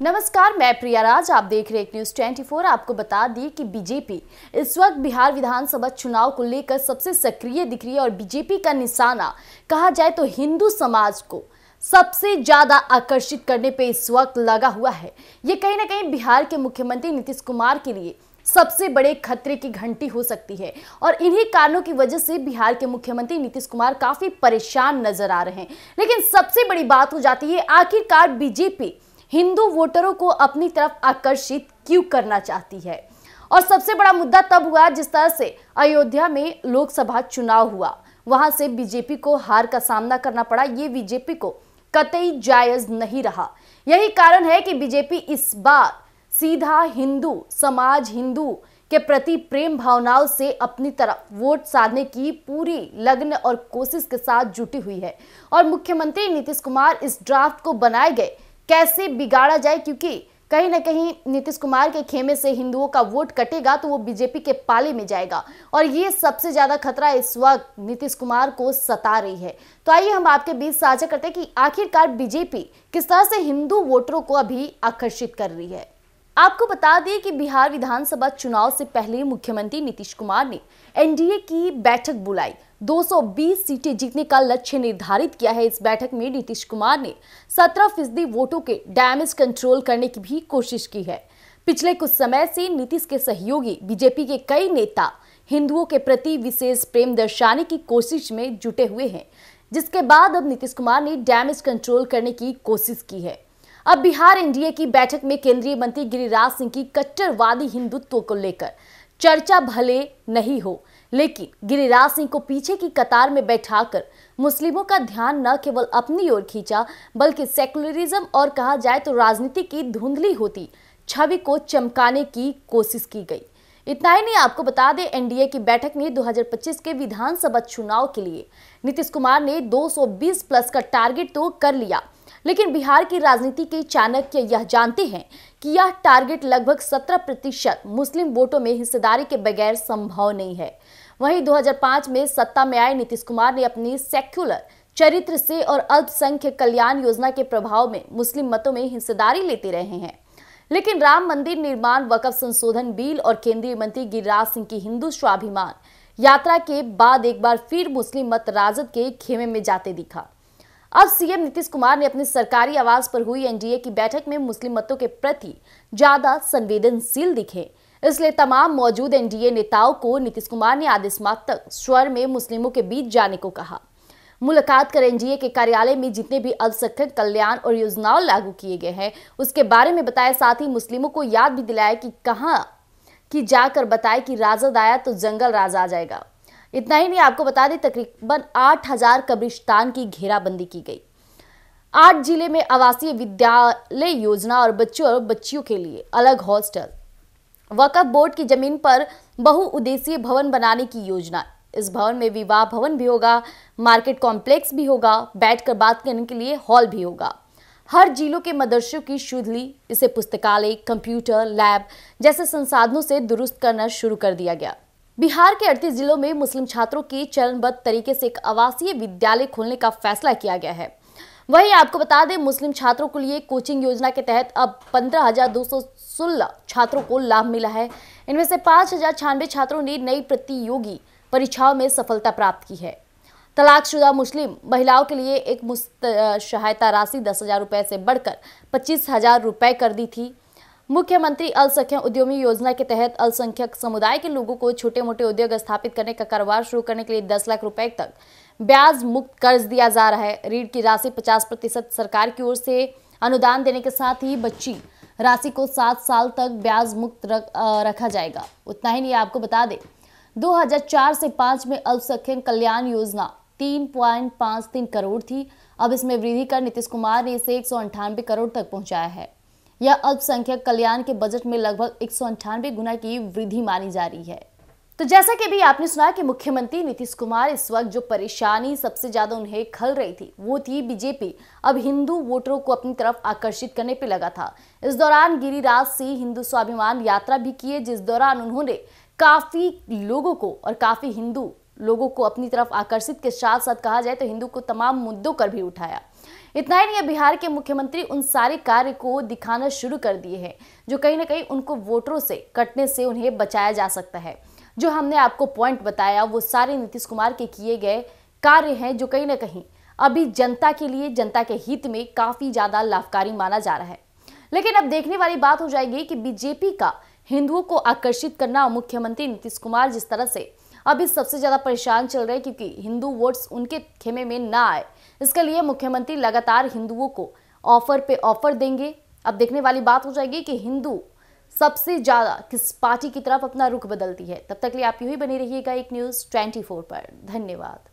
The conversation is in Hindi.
नमस्कार, मैं प्रिया राज। आप देख रहे न्यूज़ 24 आपको बता दी कि बीजेपी इस वक्त बिहार विधानसभा चुनाव को लेकर सबसे सक्रिय दिख रही है और बीजेपी का निशाना कहा जाए तो हिंदू समाज को सबसे ज़्यादा आकर्षित करने पे इस वक्त लगा हुआ है। ये कहीं ना कहीं बिहार के मुख्यमंत्री नीतीश कुमार के लिए सबसे बड़े खतरे की घंटी हो सकती है और इन्हीं कारणों की वजह से बिहार के मुख्यमंत्री नीतीश कुमार काफ़ी परेशान नज़र आ रहे हैं। लेकिन सबसे बड़ी बात हो जाती है, आखिरकार बीजेपी हिंदू वोटरों को अपनी तरफ़ आकर्षित क्यों करना चाहती है? और सबसे बड़ा मुद्दा तब हुआ जिस तरह से अयोध्या में लोकसभा चुनाव हुआ। वहाँ से बीजेपी को हार का सामना करना पड़ा। ये बीजेपी को कतई जायज़ नहीं रहा। यही कारण है कि बीजेपी इस बार सीधा हिंदू, समाज हिंदू के प्रति प्रेम भावनाओं से अपनी तरफ़ वोट साधने की पूरी लग्न और कोशिश के साथ जुटी हुई है। और मुख्यमंत्री नीतीश कुमार इस ड्राफ्ट को बनाए गए कैसे बिगाड़ा जाए, क्योंकि कहीं ना कहीं नीतीश कुमार के खेमे से हिंदुओं का वोट कटेगा तो वो बीजेपी के पाले में जाएगा। और ये सबसे ज़्यादा खतरा इस वक्त नीतीश कुमार को सता रही है। तो आइए हम आपके बीच साझा करते हैं कि आखिरकार बीजेपी किस तरह से हिंदू वोटरों को अभी आकर्षित कर रही है। आपको बता दें कि बिहार विधानसभा चुनाव से पहले मुख्यमंत्री नीतीश कुमार ने एनडीए की बैठक बुलाई। 220 सीटें जीतने का लक्ष्य निर्धारित किया है। इस बैठक में नीतीश कुमार ने 17 फ़ीसदी वोटों के डैमेज कंट्रोल करने की भी कोशिश की है। पिछले कुछ समय से नीतीश के सहयोगी बीजेपी के कई नेता हिंदुओं के प्रति विशेष प्रेम दर्शाने की कोशिश में जुटे हुए हैं, जिसके बाद अब नीतीश कुमार ने डैमेज कंट्रोल करने की कोशिश की है। अब बिहार एनडीए की बैठक में केंद्रीय मंत्री गिरिराज सिंह की कट्टरवादी हिंदुत्व को लेकर चर्चा भले नहीं हो, लेकिन गिरिराज सिंह को पीछे की कतार में बैठाकर मुस्लिमों का ध्यान न केवल अपनी ओर खींचा, बल्कि सेकुलरिज्म और कहा जाए तो राजनीति की धुंधली होती छवि को चमकाने की कोशिश की गई। इतना ही नहीं, आपको बता दें, एनडीए की बैठक में 2025 के विधानसभा चुनाव के लिए नीतीश कुमार ने 220 प्लस का टारगेट तो कर लिया। लेकिन बिहार की राजनीति के चाणक्य यह जानते हैं कि यह टारगेट लगभग 17 प्रतिशत मुस्लिम वोटों में हिस्सेदारी के बगैर संभव नहीं है। वहीं 2005 में सत्ता में आए नीतीश कुमार ने अपनी सेक्युलर चरित्र से और अल्पसंख्यक कल्याण योजना के प्रभाव में मुस्लिम मतों में हिस्सेदारी लेते रहे हैं। लेकिन राम मंदिर निर्माण, वकफ संशोधन बिल और केंद्रीय मंत्री गिरिराज सिंह की हिंदू स्वाभिमान यात्रा के बाद एक बार फिर मुस्लिम मत राजद के खेमे में जाते दिखा। अब सीएम नीतीश कुमार ने अपनी सरकारी आवास पर हुई एनडीए की बैठक में मुस्लिम मतों के प्रति ज़्यादा संवेदनशील दिखे। इसलिए तमाम मौजूद एनडीए नेताओं को नीतीश कुमार ने आदिस्मातक स्वर में मुस्लिमों के बीच जाने को कहा। मुलाकात कर एनडीए के कार्यालय में जितने भी अल्पसंख्यक कल्याण और योजनाओं लागू किए गए हैं, उसके बारे में बताया। साथ ही मुस्लिमों को याद भी दिलाया कि कहाँ, कि जाकर बताए कि राजद आया तो जंगल राज आ जाएगा। इतना ही नहीं, आपको बता दें, तकरीबन आठ हज़ार कब्रिस्तान की घेराबंदी की गई। आठ ज़िले में आवासीय विद्यालय योजना और बच्चों और बच्चियों के लिए अलग हॉस्टल। वकफ बोर्ड की ज़मीन पर बहुउद्देशीय भवन बनाने की योजना। इस भवन में विवाह भवन भी होगा, मार्केट कॉम्प्लेक्स भी होगा, बैठकर बात करने के लिए हॉल भी होगा। हर जिलों के मदरसों की शुद्ध ली। इसे पुस्तकालय, कंप्यूटर, लैब जैसे संसाधनों से दुरुस्त करना शुरू कर दिया गया। बिहार के अड़तीस जिलों में मुस्लिम छात्रों की चरणबद्ध तरीके से एक आवासीय विद्यालय खोलने का फैसला किया गया है। वहीं आपको बता दें, मुस्लिम छात्रों के लिए कोचिंग योजना के तहत अब पंद्रह छात्रों को लाभ मिला है। इनमें से पाँच छात्रों ने नई प्रतियोगी परीक्षाओं में सफलता प्राप्त की है। तलाकशुदा मुस्लिम महिलाओं के लिए एक मुस्त सहायता राशि दस हज़ार रुपए से बढ़कर पच्चीस हज़ार रुपए कर दी थी। मुख्यमंत्री अल्पसंख्यक उद्यमी योजना के तहत अल्पसंख्यक समुदाय के लोगों को छोटे मोटे उद्योग स्थापित करने का कारोबार शुरू करने के लिए दस लाख रुपए तक ब्याज मुक्त कर्ज दिया जा रहा है। ऋण की राशि 50 प्रतिशत सरकार की ओर से अनुदान देने के साथ ही बच्ची राशि को सात साल तक ब्याज मुक्त रख, रखा जाएगा। उतना ही नहीं आपको बता दें 2004 से 5 में अल्पसंख्यक कल्याण योजना 3.53 करोड़ थी। अब इसमें वृद्धि कर नीतीश कुमार ने इसे एक करोड़ तक पहुँचाया है। यह अल्पसंख्यक कल्याण के बजट में लगभग एक गुना की वृद्धि मानी जा रही है। तो जैसा कि भी आपने सुना कि मुख्यमंत्री नीतीश कुमार इस वक्त जो परेशानी सबसे ज़्यादा उन्हें खल रही थी, वो थी बीजेपी। अब हिंदू वोटरों को अपनी तरफ़ आकर्षित करने पे लगा था। इस दौरान गिरिराज सिंह हिंदू स्वाभिमान यात्रा भी किए जिस दौरान उन्होंने काफ़ी लोगों को और काफ़ी हिंदू लोगों को अपनी तरफ़ आकर्षित के साथ साथ कहा जाए तो हिंदू को तमाम मुद्दों पर भी उठाया। इतना ही नहीं बिहार के मुख्यमंत्री उन सारे कार्य को दिखाना शुरू कर दिए हैं, जो कहीं ना कहीं उनको वोटरों से कटने से उन्हें बचाया जा सकता है। जो हमने आपको पॉइंट बताया, वो सारे नीतीश कुमार के किए गए कार्य हैं, जो कहीं ना कहीं अभी जनता के लिए, जनता के हित में काफ़ी ज़्यादा लाभकारी माना जा रहा है। लेकिन अब देखने वाली बात हो जाएगी कि बीजेपी का हिंदुओं को आकर्षित करना मुख्यमंत्री नीतीश कुमार जिस तरह से अभी सबसे ज़्यादा परेशान चल रहे हैं क्योंकि हिंदू वोट्स उनके खेमे में ना आए। इसके लिए मुख्यमंत्री लगातार हिंदुओं को ऑफ़र पे ऑफ़र देंगे। अब देखने वाली बात हो जाएगी कि हिंदू सबसे ज़्यादा किस पार्टी की तरफ़ अपना रुख बदलती है। तब तक लिए आप यू ही बनी रहिएगा एक न्यूज़ 24 पर। धन्यवाद।